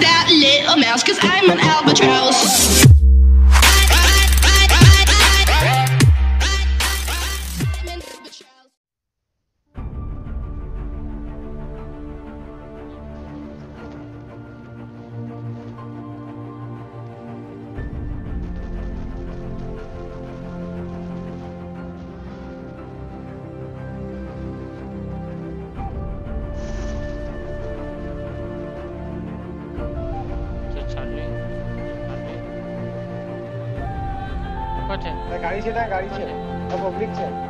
that little mouse, cause I'm an albatross. છે ગાડી છે ત્યાં ગાડી છે પબ્લિક છે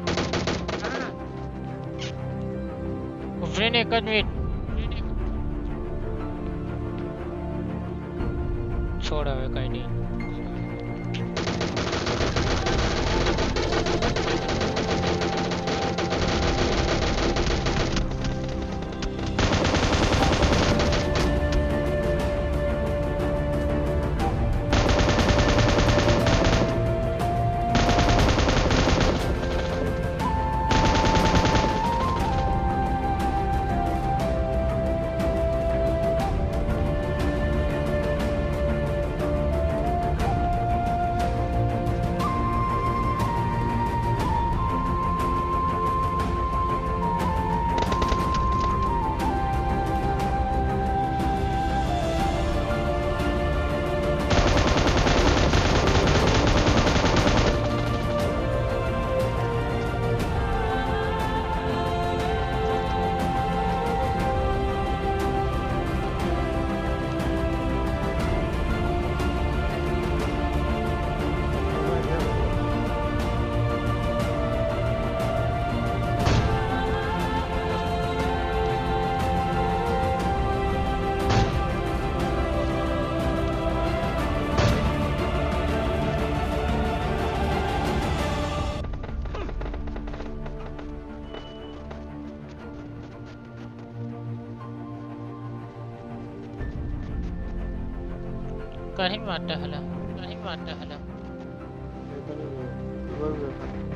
Enig कन्वीन छोड़ा कहीं नहीं Ibrahim ada halah. Ibrahim ada halah. Ibrahim ada halah.